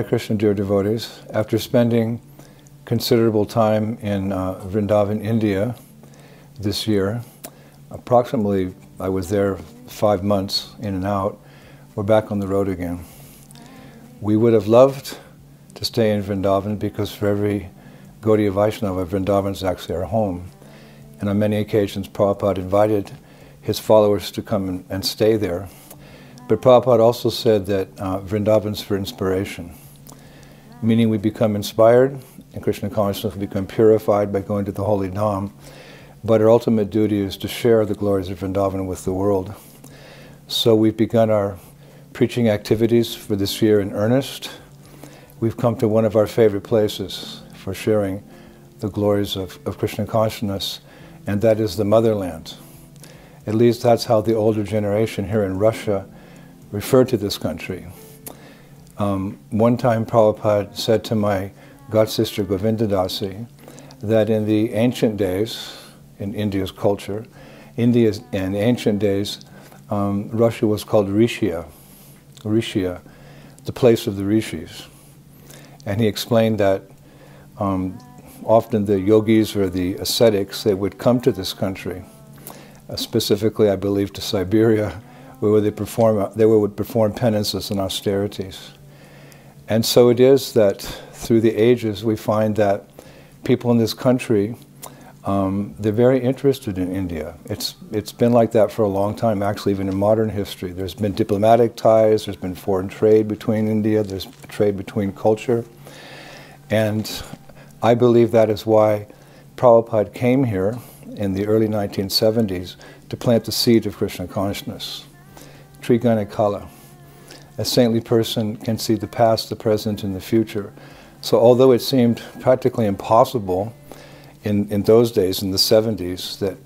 Hare Krishna, dear devotees. After spending considerable time in uh, Vrindavan, India this year, approximately I was there five months in and out, we're back on the road again. We would have loved to stay in Vrindavan because for every Gaudiya Vaishnava, Vrindavan is actually our home. And on many occasions, Prabhupada invited his followers to come and, stay there. But Prabhupada also said that uh, Vrindavan's for inspiration, meaning we become inspired and Krishna consciousness, we become purified by going to the holy Dham. But our ultimate duty is to share the glories of Vrindavan with the world. So we've begun our preaching activities for this year in earnest. We've come to one of our favorite places for sharing the glories of, of Krishna consciousness, and that is the motherland. At least that's how the older generation here in Russia referred to this country. Um, one time Prabhupada said to my god sister Govindadasi that in the ancient days, in India's culture, India's, in ancient days, um, Russia was called Rishia, Rishia, the place of the rishis. And he explained that um, often the yogis or the ascetics, they would come to this country, uh, specifically, I believe, to Siberia, where they, perform, they would perform penances and austerities. And so it is that through the ages we find that people in this country, um, they're very interested in India. It's, it's been like that for a long time, actually, even in modern history. There's been diplomatic ties, there's been foreign trade between India, there's trade between culture. And I believe that is why Prabhupada came here in the early 1970s to plant the seed of Krishna consciousness. Triganakala. A saintly person can see the past, the present, and the future. So although it seemed practically impossible in, in those days, in the 70s, that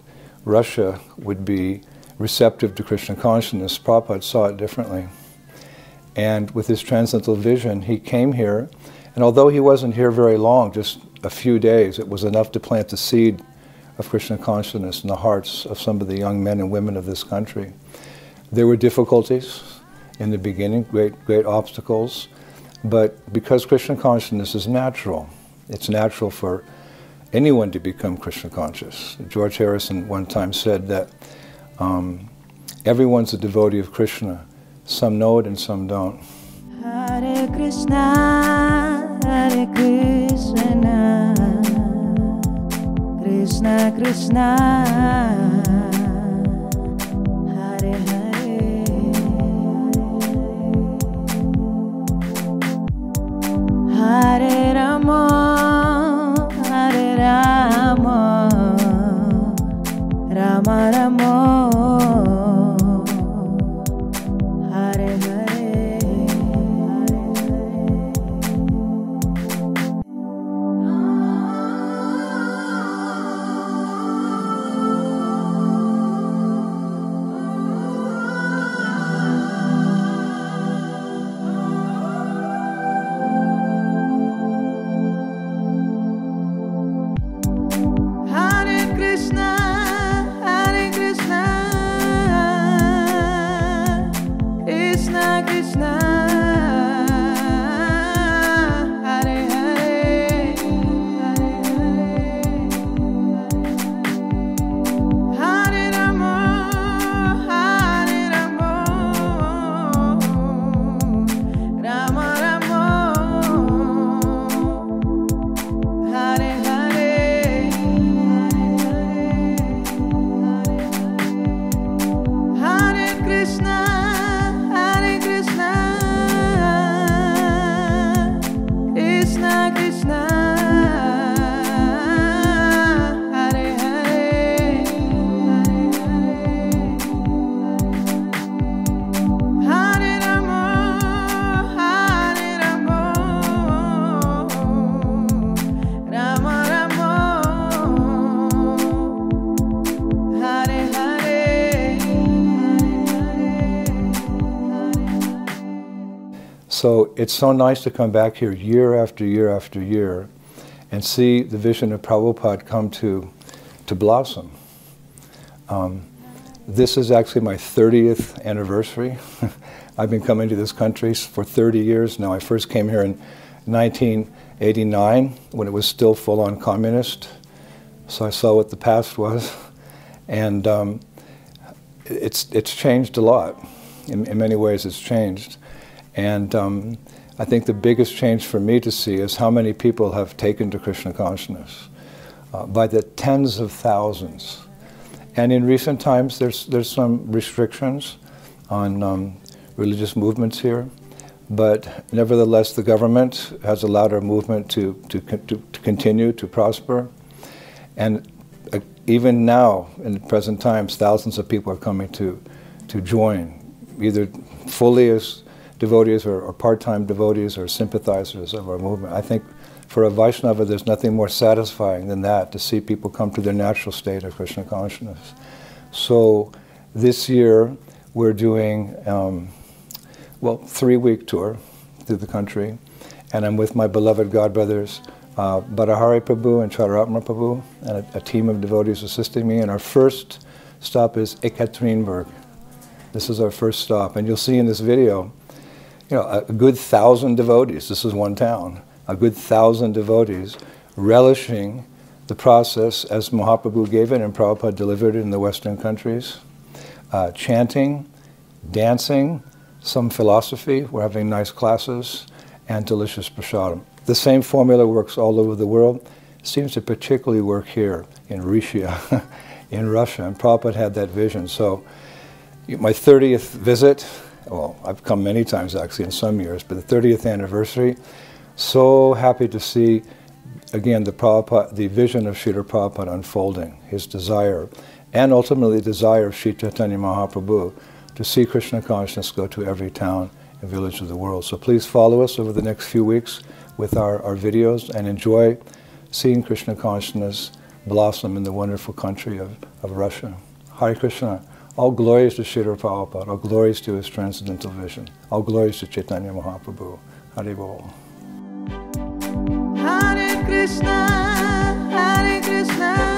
Russia would be receptive to Krishna consciousness, Prabhupada saw it differently. And with his transcendental vision, he came here, and although he wasn't here very long, just a few days, it was enough to plant the seed of Krishna consciousness in the hearts of some of the young men and women of this country. There were difficulties in the beginning, great, great obstacles, but because Krishna consciousness is natural, it's natural for anyone to become Krishna conscious. George Harrison one time said that um, everyone's a devotee of Krishna. Some know it and some don't. Hare Krishna, Hare Krishna, Krishna Krishna, it's not So it's so nice to come back here year after year after year and see the vision of Prabhupada come to, to blossom. Um, this is actually my 30th anniversary. I've been coming to this country for 30 years now. I first came here in 1989 when it was still full on communist. So I saw what the past was. And um, it's, it's changed a lot. In, in many ways, it's changed. And um, I think the biggest change for me to see is how many people have taken to Krishna consciousness uh, by the tens of thousands. And in recent times, there's, there's some restrictions on um, religious movements here. But nevertheless, the government has allowed our movement to, to, to, to continue to prosper. And uh, even now, in the present times, thousands of people are coming to, to join, either fully as devotees or, or part-time devotees or sympathizers of our movement. I think for a Vaishnava, there's nothing more satisfying than that, to see people come to their natural state of Krishna consciousness. So this year, we're doing, um, well, three-week tour through the country, and I'm with my beloved godbrothers, uh, Badahari Prabhu and Chararatma Prabhu, and a, a team of devotees assisting me. And our first stop is Yekaterinburg. This is our first stop, and you'll see in this video, you know, a, good thousand devotees. This is one town. A good thousand devotees relishing the process as Mahaprabhu gave it and Prabhupada delivered it in the Western countries, uh, chanting, dancing, some philosophy. We're having nice classes and delicious prasadam. The same formula works all over the world. Seems to particularly work here in Rishia, in Russia, and Prabhupada had that vision. So, my 30th visit, well, I've come many times actually in some years, but the 30th anniversary, so happy to see again the Prabhupada, the vision of Srila Prabhupada unfolding, his desire, and ultimately the desire of Sri Chaitanya Mahaprabhu to see Krishna consciousness go to every town and village of the world. So please follow us over the next few weeks with our, our videos and enjoy seeing Krishna consciousness blossom in the wonderful country of, of Russia. Hare Krishna. All glories to Srila Prabhupada. All glories to his transcendental vision. All glories to Chaitanya Mahaprabhu. Haribol. Hare Krishna, Hare Krishna,